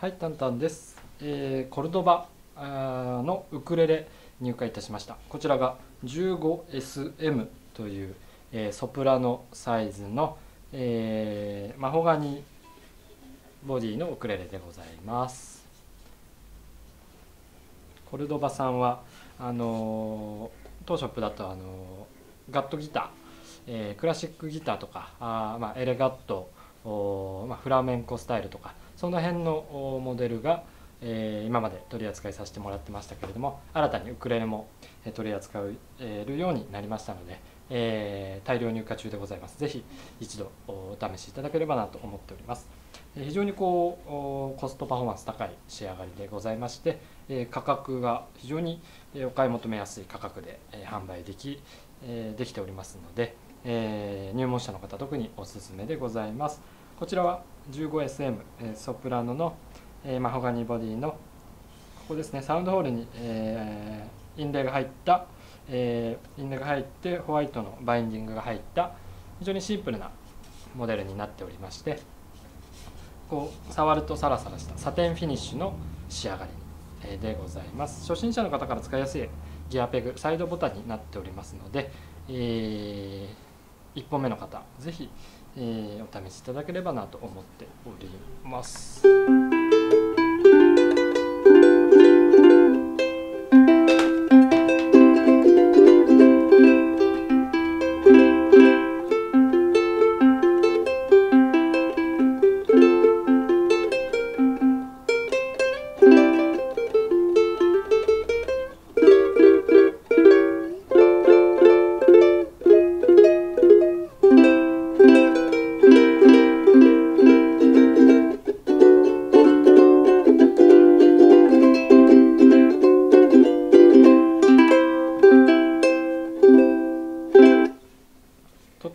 はい、タンタンです。えーコルドバのウクレレ入荷いたしました。こちらが 15SM という、えーソプラノサイズの、えーマホガニボディのウクレレでございます。コルドバさんはあのー当ショップだと、あのーガットギター、えークラシックギターとかあ、まあ、エレガットおまあ、フラメンコスタイルとかその辺のモデルが、え今まで取り扱いさせてもらってましたけれども新たにウクレレも、取り扱、えるようになりましたので、え大量入荷中でございます。ぜひ一度お試しいただければなと思っております。非常にこうコストパフォーマンス高い仕上がりでございまして、価格が非常にお買い求めやすい価格で、販売でき、できておりますので、入門者の方特におすすめでございます。こちらは 15SM、えソプラノの、えマホガニボディのここですねサウンドホールに、えーインレイが入った、えインレイが入ってホワイトのバインディングが入った非常にシンプルなモデルになっておりましてこう触るとサラサラしたサテンフィニッシュの仕上がりでございます。初心者の方から使いやすいギアペグサイドボタンになっておりますので、え1本目の方ぜひ、えーお試しいただければなと思っております。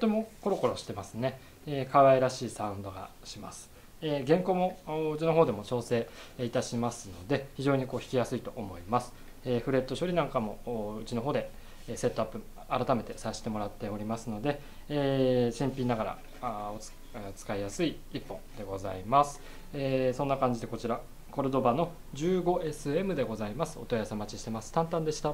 ってもコロコロしてますね、えー可愛らしいサウンドがします、えー原稿もうちの方でも調整いたしますので非常にこう弾きやすいと思います、えーフレット処理なんかもうちの方でセットアップ改めてさせてもらっておりますので、えー新品ながらあお使いやすい1本でございます、えーそんな感じでこちらコルドバの 15SM でございます。お問い合わせお待ちしてます。タンタンでした。